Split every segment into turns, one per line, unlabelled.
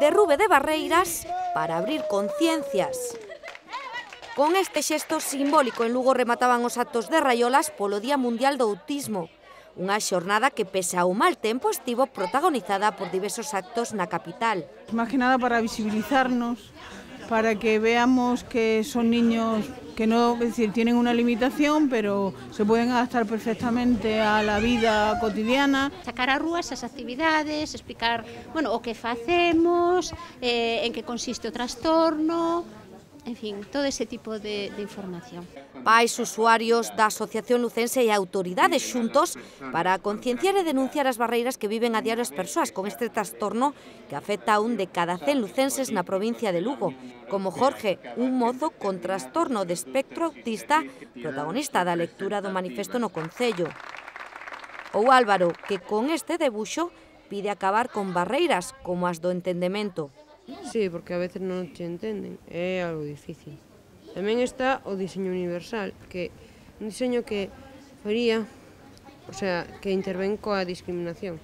derrube de barreiras para abrir conciencias. Con este xesto simbólico en Lugo remataban os actos de Raiolas polo Día Mundial do Autismo, unha xornada que pese ao mal tempo estivo protagonizada por diversos actos na capital.
Más que nada para visibilizarnos, para que veamos que son niños que no, es decir, tienen una limitación, pero se pueden adaptar perfectamente a la vida cotidiana.
Sacar a rúas as actividades, explicar, bueno, o que facemos, eh, en que consiste o trastorno, en fin, todo ese tipo de, de información.
Pais, usuarios da Asociación Lucense e autoridades xuntos para concienciar e denunciar as barreiras que viven a diario as persoas con este trastorno que afecta a un de cada 100 lucenses na provincia de Lugo, como Jorge, un mozo con trastorno de espectro autista protagonista da lectura do manifesto no Concello. Ou Álvaro, que con este debuxo pide acabar con barreiras como as do entendemento.
Sí, porque a veces non te entenden, é algo difícil. Tamén está o diseño universal, que un diseño que faría, o sea, que intervén coa discriminación.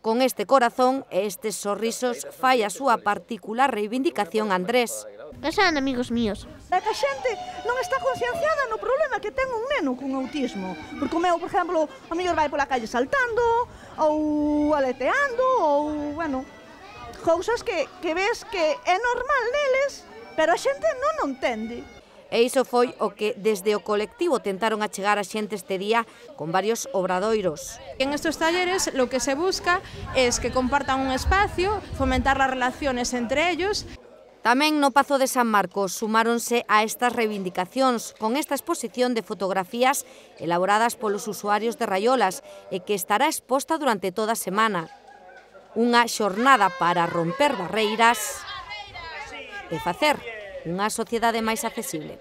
Con este corazón e estes sorrisos fai a súa particular reivindicación Andrés.
Que sean amigos míos.
É que a xente non está concienciada no problema que ten un neno con autismo. Porque o meu, por exemplo, a mellor vai pola calle saltando, ou aleteando, ou, bueno, cousas que, que ves que é normal neles, pero a xente non o entende.
E iso foi o que desde o colectivo tentaron achegar a xente este día con varios obradoiros.
En estes talleres lo que se busca es que compartan un espacio, fomentar las relaciones entre ellos.
Tamén no Pazo de San Marcos sumáronse a estas reivindicacións con esta exposición de fotografías elaboradas polos usuarios de Rayolas e que estará exposta durante toda a semana unha xornada para romper barreiras e facer unha sociedade máis accesible.